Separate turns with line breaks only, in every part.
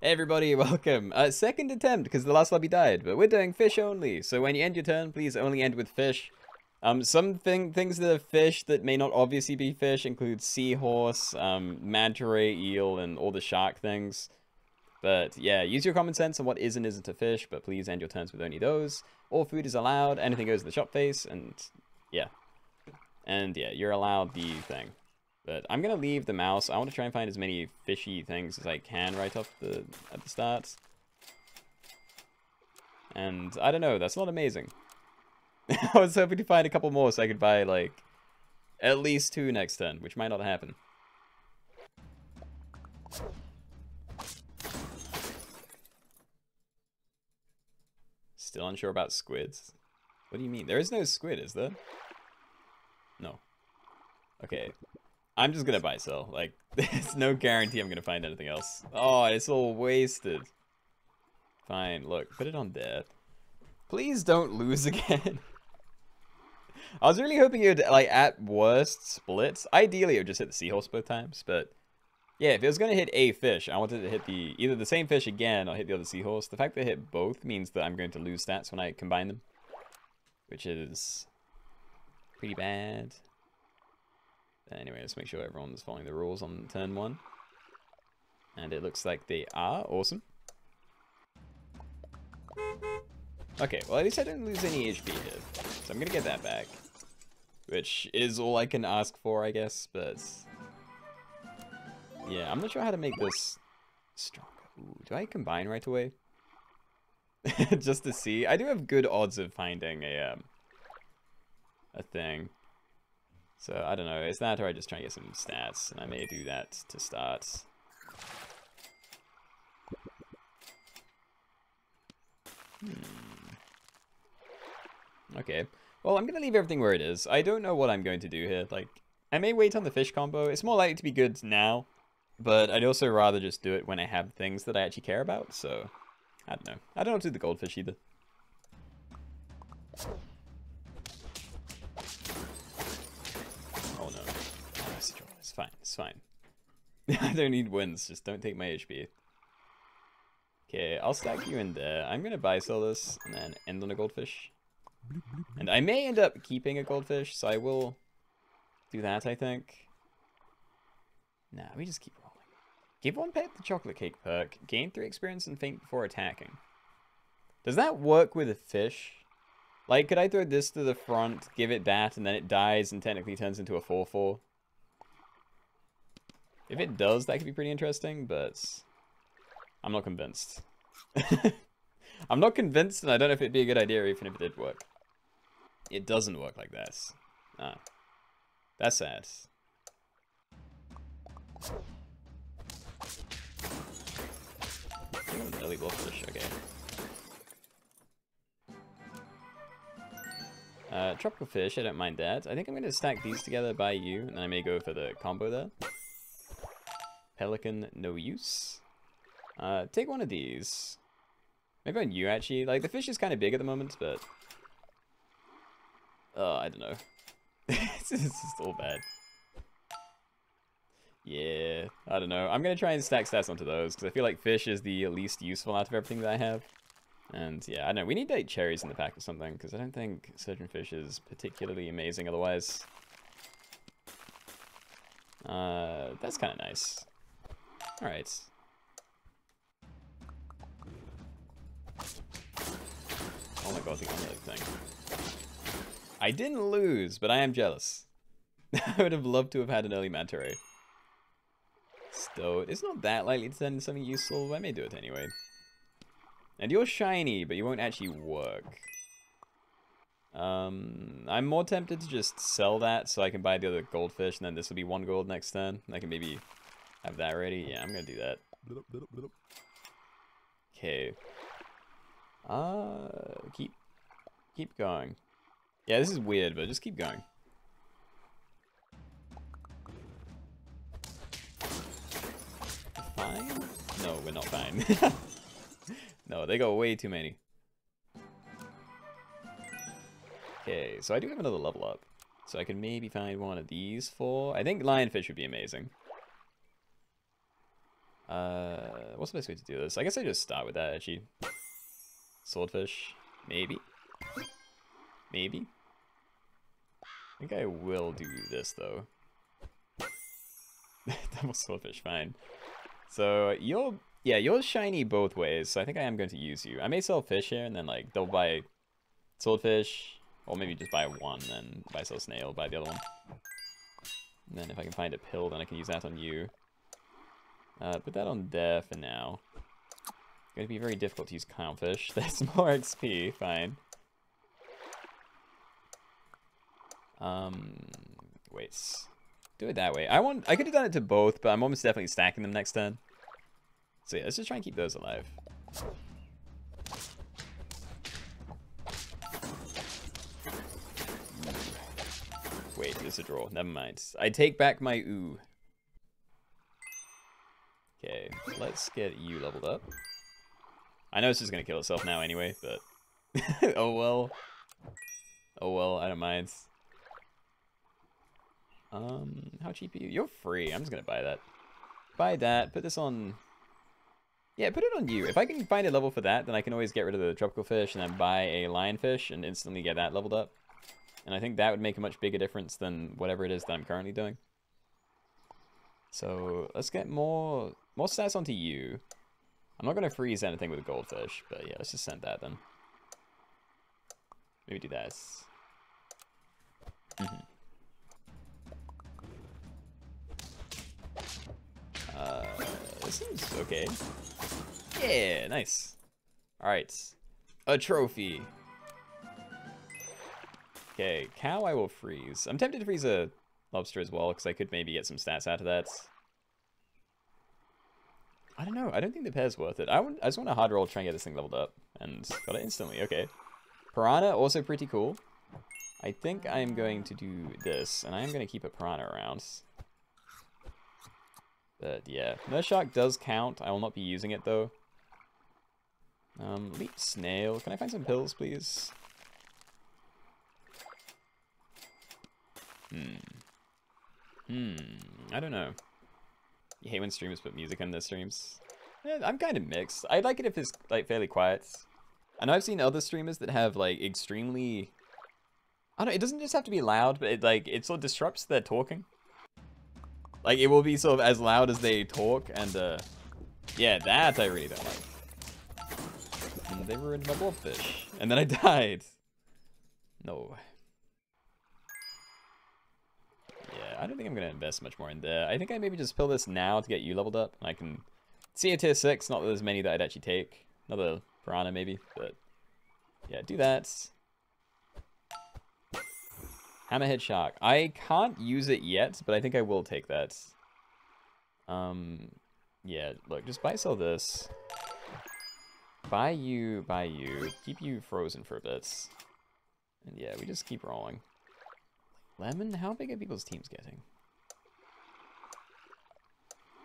Everybody, welcome. Uh, second attempt, because the last lobby died, but we're doing fish only. So when you end your turn, please only end with fish. Um, some thing, things that are fish that may not obviously be fish include seahorse, um, manta ray eel, and all the shark things. But yeah, use your common sense on what is and isn't a fish, but please end your turns with only those. All food is allowed, anything goes in the shop face, and yeah. And yeah, you're allowed the thing. But I'm gonna leave the mouse. I want to try and find as many fishy things as I can right off the at the start. And I don't know, that's not amazing. I was hoping to find a couple more so I could buy like at least two next turn, which might not happen. Still unsure about squids. What do you mean? There is no squid, is there? No. Okay, I'm just gonna buy sell. Like, there's no guarantee I'm gonna find anything else. Oh, it's all wasted. Fine, look, put it on there. Please don't lose again. I was really hoping you'd, like, at worst, split. Ideally, it would just hit the seahorse both times, but... Yeah, if it was going to hit a fish, I wanted to hit the either the same fish again or hit the other seahorse. The fact that it hit both means that I'm going to lose stats when I combine them. Which is pretty bad. Anyway, let's make sure everyone's following the rules on turn one. And it looks like they are. Awesome. Okay, well at least I didn't lose any HP here. So I'm gonna get that back. Which is all I can ask for, I guess, but... Yeah, I'm not sure how to make this stronger. Ooh, do I combine right away? Just to see. I do have good odds of finding a, um, a thing. So, I don't know. Is that or I just try and get some stats? And I may do that to start. Hmm. Okay. Well, I'm going to leave everything where it is. I don't know what I'm going to do here. Like, I may wait on the fish combo. It's more likely to be good now. But I'd also rather just do it when I have things that I actually care about. So, I don't know. I don't do the goldfish either. Fine. It's fine. I don't need wins. Just don't take my HP. Okay, I'll stack you in there. I'm to buy sell this and then end on a goldfish. And I may end up keeping a goldfish, so I will do that, I think. Nah, we just keep rolling. Give one pet the chocolate cake perk. Gain 3 experience and faint before attacking. Does that work with a fish? Like, could I throw this to the front, give it that, and then it dies and technically turns into a 4-4? If it does, that could be pretty interesting, but I'm not convinced. I'm not convinced, and I don't know if it'd be a good idea even if it did work. It doesn't work like this. Ah. That's sad. Early wolffish, okay. Uh, tropical fish, I don't mind that. I think I'm going to stack these together by you, and then I may go for the combo there. Pelican, no use. Uh, take one of these. Maybe on you, actually. Like, the fish is kind of big at the moment, but... Oh, I don't know. it's just all bad. Yeah, I don't know. I'm going to try and stack stats onto those, because I feel like fish is the least useful out of everything that I have. And yeah, I know. We need like cherries in the pack or something, because I don't think surgeon fish is particularly amazing otherwise. Uh, that's kind of nice. Alright. Oh my god, the other thing. I didn't lose, but I am jealous. I would have loved to have had an early manta ray. It's not that likely to into something useful, but I may do it anyway. And you're shiny, but you won't actually work. Um, I'm more tempted to just sell that so I can buy the other goldfish, and then this will be one gold next turn. I can maybe have that ready? Yeah, I'm gonna do that. Okay. Uh, keep, keep going. Yeah, this is weird, but just keep going. Fine? No, we're not fine. no, they got way too many. Okay, so I do have another level up. So I can maybe find one of these for... I think lionfish would be amazing. Uh, what's the best way to do this? I guess I just start with that, actually. Swordfish. Maybe. Maybe. I think I will do this, though. Double swordfish, fine. So, you're... Yeah, you're shiny both ways, so I think I am going to use you. I may sell fish here, and then, like, they'll buy swordfish, or maybe just buy one, then buy sell snail, buy the other one. And then if I can find a pill, then I can use that on you. Uh, put that on there for now. It's going to be very difficult to use clownfish. That's more XP, fine. Um, wait. Do it that way. I want. I could have done it to both, but I'm almost definitely stacking them next turn. So yeah, let's just try and keep those alive. Wait, there's a draw. Never mind. I take back my ooh. Okay, let's get you leveled up. I know it's just gonna kill itself now anyway, but... oh well. Oh well, I don't mind. Um, how cheap are you? You're free. I'm just gonna buy that. Buy that. Put this on... Yeah, put it on you. If I can find a level for that, then I can always get rid of the tropical fish and then buy a lionfish and instantly get that leveled up. And I think that would make a much bigger difference than whatever it is that I'm currently doing. So let's get more more stats onto you. I'm not going to freeze anything with a goldfish, but yeah, let's just send that then. Maybe do this. Mm -hmm. Uh, this seems okay. Yeah, nice. Alright. A trophy. Okay, cow I will freeze. I'm tempted to freeze a lobster as well, because I could maybe get some stats out of that. I don't know. I don't think the pair's worth it. I, want, I just want a hard roll to try and get this thing leveled up. And got it instantly. Okay. Piranha, also pretty cool. I think I'm going to do this, and I am going to keep a piranha around. But yeah, Nurse Shark does count. I will not be using it though. Um, leap snail. Can I find some pills, please? Hmm. Hmm. I don't know. You hate when streamers put music in their streams? Eh, I'm kind of mixed. I like it if it's like fairly quiet. I know I've seen other streamers that have like extremely. I don't know. It doesn't just have to be loud, but it like it sort of disrupts their talking. Like it will be sort of as loud as they talk, and uh, yeah, that I really don't like. And they ruined my blobfish, and then I died. No. I don't think I'm going to invest much more in there. I think I maybe just pill this now to get you leveled up. And I can see a tier 6, not that there's many that I'd actually take. Another Piranha maybe, but yeah, do that. Hammerhead Shark. I can't use it yet, but I think I will take that. Um, yeah, look, just buy sell this. Buy you, buy you. Keep you frozen for a bit. And yeah, we just keep rolling. Lemon? How big are people's teams getting?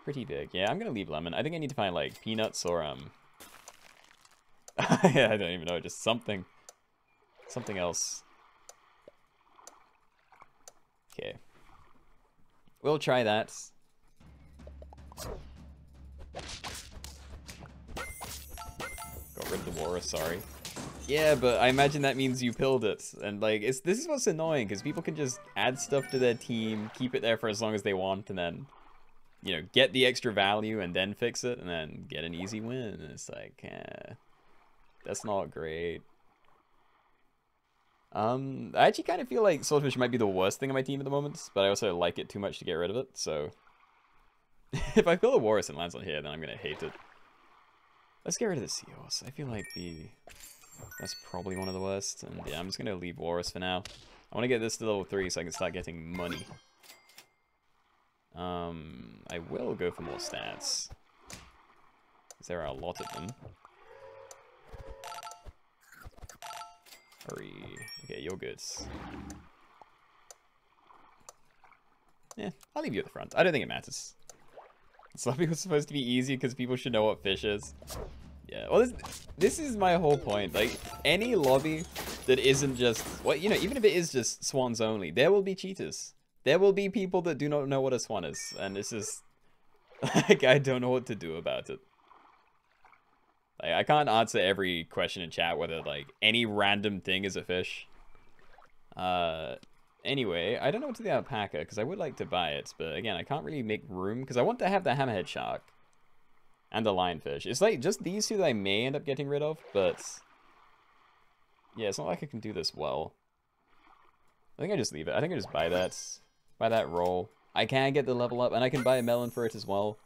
Pretty big. Yeah, I'm gonna leave lemon. I think I need to find like peanuts or um yeah, I don't even know, just something. Something else. Okay. We'll try that. Got rid of the Walrus, sorry. Yeah, but I imagine that means you pilled it. And like, it's this is what's annoying, because people can just add stuff to their team, keep it there for as long as they want, and then, you know, get the extra value and then fix it, and then get an easy win. And it's like, eh, that's not great. Um, I actually kind of feel like Swordfish might be the worst thing on my team at the moment, but I also like it too much to get rid of it, so... if I kill a Walrus and lands on here, then I'm gonna hate it. Let's get rid of the Seahorse. I feel like the that's probably one of the worst. And yeah, I'm just going to leave Walrus for now. I want to get this to level 3 so I can start getting money. Um, I will go for more stats. There are a lot of them. Hurry. Okay, you're good. Yeah, I'll leave you at the front. I don't think it matters. Sloppy was supposed to be easy because people should know what fish is. Yeah, well, this, this is my whole point. Like, any lobby that isn't just, well, you know, even if it is just swans only, there will be cheaters. There will be people that do not know what a swan is, and this is, Like, I don't know what to do about it. Like, I can't answer every question in chat whether, like, any random thing is a fish. Uh, anyway, I don't know what to do with the alpaca, because I would like to buy it, but again, I can't really make room, because I want to have the hammerhead shark. And the lionfish. It's like, just these two that I may end up getting rid of, but... Yeah, it's not like I can do this well. I think I just leave it. I think I just buy that. Buy that roll. I can get the level up, and I can buy a melon for it as well.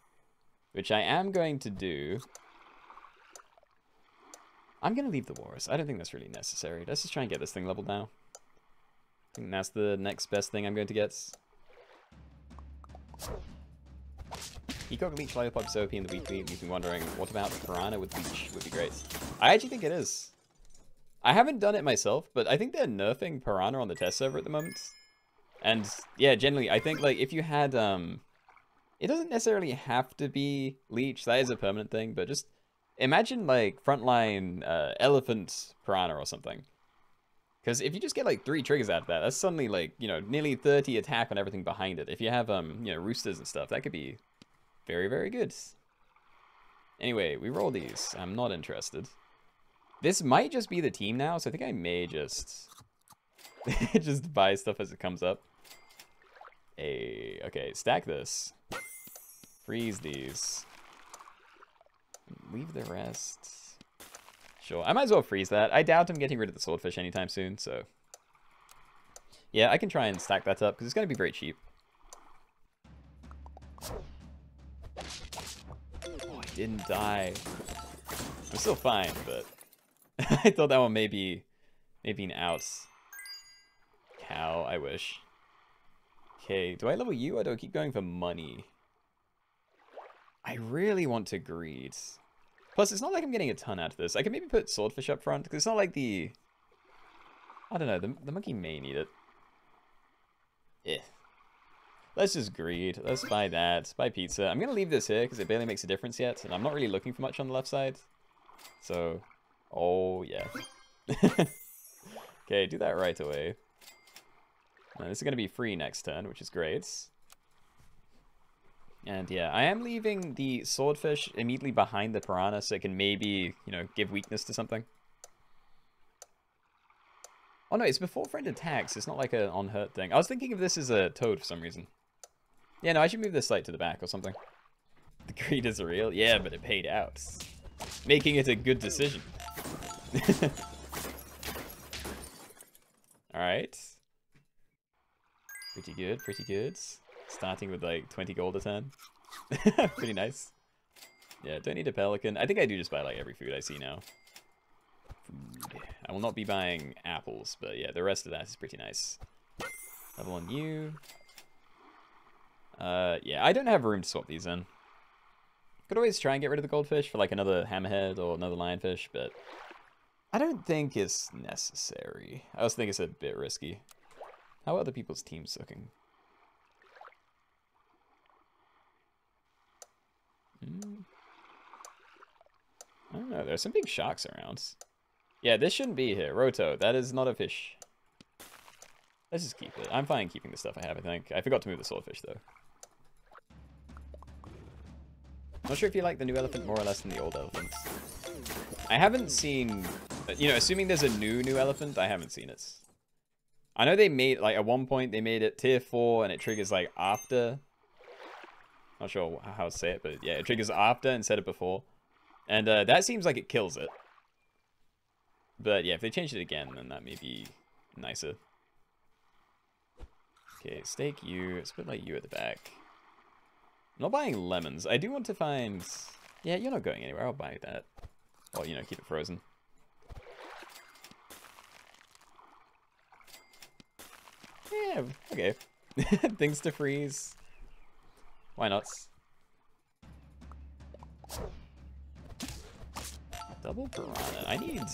Which I am going to do. I'm going to leave the wars. I don't think that's really necessary. Let's just try and get this thing leveled now. I think that's the next best thing I'm going to get. Ecock Leech Lollipop OP in the weekly. You've been wondering, what about Piranha with Leech would be great. I actually think it is. I haven't done it myself, but I think they're nerfing Piranha on the test server at the moment. And yeah, generally, I think like if you had, um, it doesn't necessarily have to be Leech. That is a permanent thing, but just imagine like frontline uh, Elephant Piranha or something. Because if you just get like three triggers out of that, that's suddenly like, you know, nearly 30 attack on everything behind it. If you have, um, you know, roosters and stuff, that could be very, very good. Anyway, we roll these. I'm not interested. This might just be the team now, so I think I may just just buy stuff as it comes up. Hey, okay, stack this. Freeze these. Leave the rest. Sure, I might as well freeze that. I doubt I'm getting rid of the swordfish anytime soon, so... Yeah, I can try and stack that up, because it's going to be very cheap. Didn't die. I'm still fine, but... I thought that one may be maybe an out. Cow, I wish. Okay, do I level you or do I keep going for money? I really want to greed. Plus, it's not like I'm getting a ton out of this. I can maybe put swordfish up front, because it's not like the... I don't know, the, the monkey may need it. Eh. Let's just greed. Let's buy that. Buy pizza. I'm going to leave this here, because it barely makes a difference yet, and I'm not really looking for much on the left side. So, Oh, yeah. okay, do that right away. Now, this is going to be free next turn, which is great. And yeah, I am leaving the swordfish immediately behind the piranha so it can maybe, you know, give weakness to something. Oh no, it's before friend attacks. It's not like an on-hurt thing. I was thinking of this as a toad for some reason. Yeah, no, I should move this light to the back or something. The greed is real? Yeah, but it paid out. Making it a good decision. Alright. Pretty good, pretty good. Starting with like 20 gold a turn. pretty nice. Yeah, don't need a pelican. I think I do just buy like every food I see now. Food. I will not be buying apples, but yeah, the rest of that is pretty nice. Level on you. Uh, yeah, I don't have room to swap these in. Could always try and get rid of the goldfish for like another hammerhead or another lionfish, but I don't think it's necessary. I also think it's a bit risky. How are other people's teams looking? Hmm. I don't know. There's some big sharks around. Yeah, this shouldn't be here. Roto, that is not a fish. Let's just keep it. I'm fine keeping the stuff I have, I think. I forgot to move the swordfish, though. Not sure if you like the new elephant more or less than the old elephant. I haven't seen, you know, assuming there's a new new elephant, I haven't seen it. I know they made, like, at one point they made it tier 4 and it triggers, like, after. Not sure how to say it, but yeah, it triggers after instead of before. And uh, that seems like it kills it. But yeah, if they change it again, then that may be nicer. Okay, stake you. Put like you at the back. I'm not buying lemons. I do want to find... Yeah, you're not going anywhere. I'll buy that. Or, you know, keep it frozen. Yeah, okay. Things to freeze. Why not? Double piranha. I need...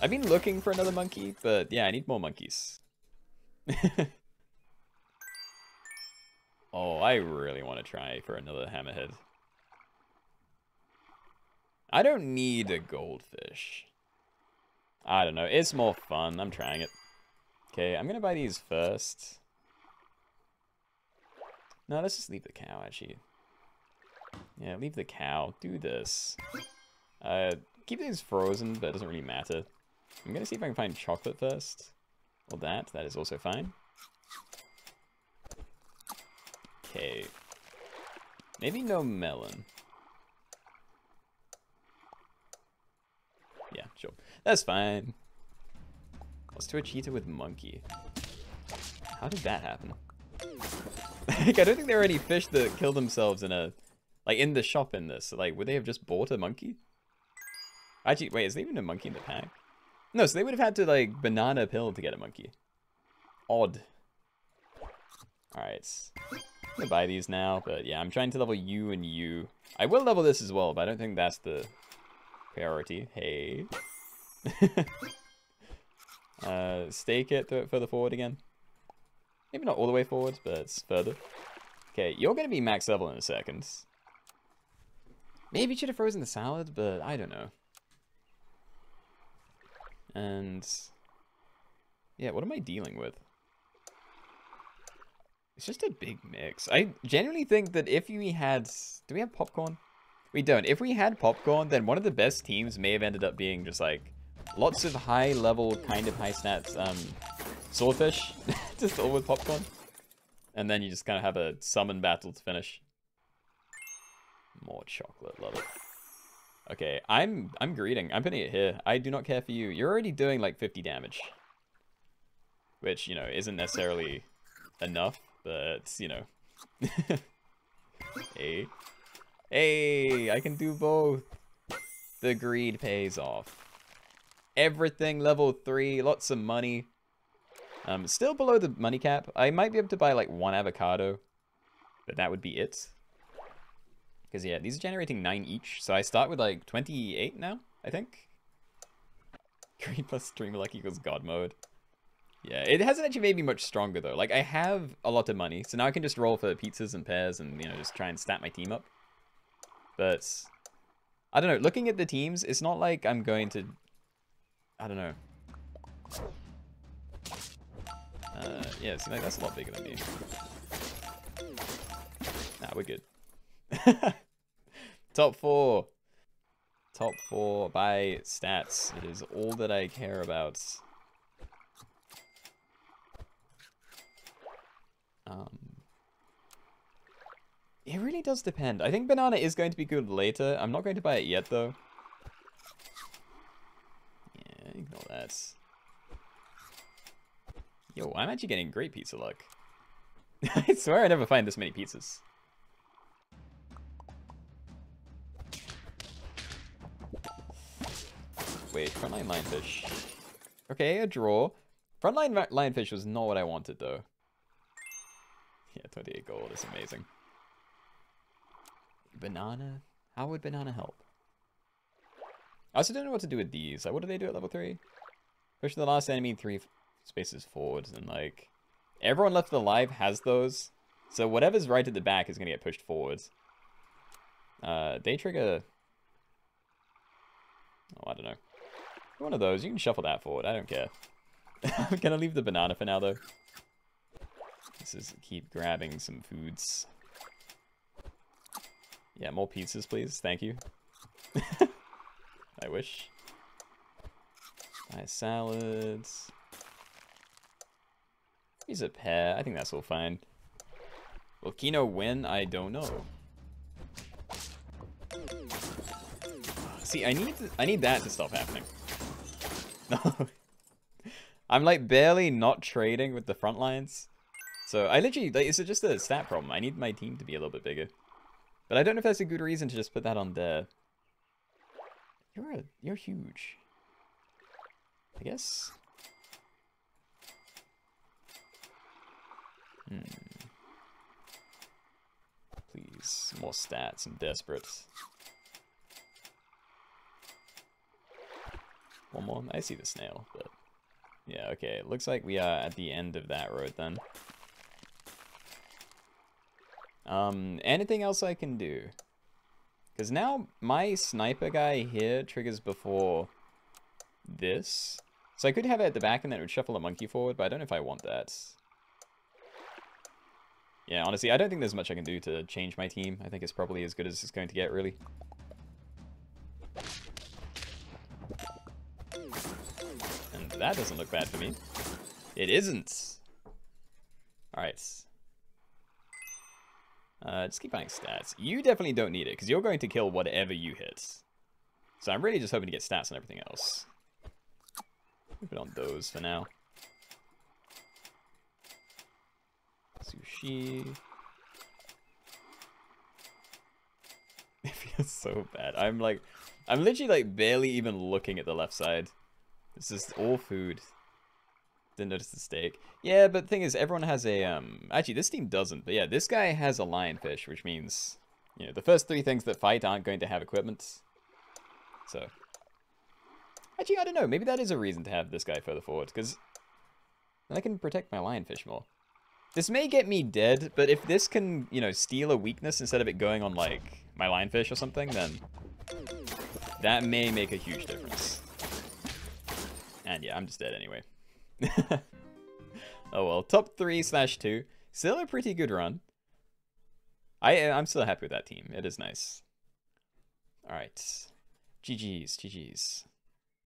I've been looking for another monkey, but yeah, I need more monkeys. oh, I really want to try for another hammerhead. I don't need a goldfish. I don't know. It's more fun. I'm trying it. Okay, I'm going to buy these first. No, let's just leave the cow, actually. Yeah, leave the cow. Do this. Uh, keep these frozen, but it doesn't really matter. I'm gonna see if I can find chocolate first. Or that. That is also fine. Okay. Maybe no melon. Yeah, sure. That's fine. Let's do a cheetah with monkey. How did that happen? like, I don't think there are any fish that kill themselves in a... Like, in the shop in this. Like, would they have just bought a monkey? Actually, wait, is there even a monkey in the pack? No, so they would have had to, like, banana pill to get a monkey. Odd. Alright. I'm gonna buy these now, but yeah, I'm trying to level you and you. I will level this as well, but I don't think that's the priority. Hey. uh, stake it further forward again. Maybe not all the way forward, but it's further. Okay, you're to be max level in a second. Maybe you should have frozen the salad, but I don't know. And... Yeah, what am I dealing with? It's just a big mix. I genuinely think that if we had... Do we have popcorn? We don't. If we had popcorn, then one of the best teams may have ended up being just like lots of high level, kind of high stats um, swordfish, just all with popcorn. And then you just kind of have a summon battle to finish. More chocolate, love it. Okay, I'm I'm greeting. I'm putting it here. I do not care for you. You're already doing like 50 damage. Which, you know, isn't necessarily enough, but, you know. hey. Hey, I can do both. The greed pays off. Everything level 3, lots of money. Um, still below the money cap. I might be able to buy like one avocado, but that would be it. Because yeah, these are generating 9 each, so I start with like 28 now, I think. Green plus stream luck equals god mode. Yeah, it hasn't actually made me much stronger though. Like I have a lot of money, so now I can just roll for pizzas and pears and you know just try and stat my team up. But I don't know. Looking at the teams, it's not like I'm going to. I don't know. Uh, yeah, see, like that's a lot bigger than me. Nah, we're good. Top four. Top four by stats. It is all that I care about. Um, it really does depend. I think banana is going to be good later. I'm not going to buy it yet, though. Yeah, ignore that. Yo, I'm actually getting great pizza luck. I swear I never find this many pizzas. Wait, frontline lionfish. Okay, a draw. Frontline lionfish was not what I wanted, though. Yeah, 28 gold is amazing. Banana? How would banana help? I also don't know what to do with these. Like, what do they do at level 3? Push the last enemy three spaces forward. And, like, everyone left alive has those. So whatever's right at the back is going to get pushed forwards. Uh, they trigger... Oh, I don't know. One of those. You can shuffle that forward. I don't care. I'm going to leave the banana for now, though. Is keep grabbing some foods. Yeah, more pizzas, please. Thank you. I wish. Nice salads. He's a pear. I think that's all fine. Will Keenoe win? I don't know. See, I need I need that to stop happening. No. I'm like barely not trading with the front lines. So I literally, like, it's just a stat problem. I need my team to be a little bit bigger. But I don't know if that's a good reason to just put that on there. You're a, you're huge. I guess. Hmm. Please, more stats. I'm desperate. One more. I see the snail, but yeah, okay. It looks like we are at the end of that road then. Um, anything else I can do? Because now my sniper guy here triggers before this. So I could have it at the back and then it would shuffle a monkey forward, but I don't know if I want that. Yeah, honestly, I don't think there's much I can do to change my team. I think it's probably as good as it's going to get, really. And that doesn't look bad for me. It isn't! Alright. Uh, just keep buying stats. You definitely don't need it, because you're going to kill whatever you hit. So I'm really just hoping to get stats and everything else. Put on those for now. Sushi. It feels so bad. I'm like, I'm literally like barely even looking at the left side. It's just all food. Didn't notice the steak. Yeah, but the thing is, everyone has a, um, actually this team doesn't, but yeah, this guy has a lionfish, which means, you know, the first three things that fight aren't going to have equipment. So, actually, I don't know, maybe that is a reason to have this guy further forward, because then I can protect my lionfish more. This may get me dead, but if this can, you know, steal a weakness instead of it going on, like, my lionfish or something, then that may make a huge difference. And yeah, I'm just dead anyway. oh well, top three slash two. Still a pretty good run. I uh, I'm still happy with that team. It is nice. All right, GG's, GG's.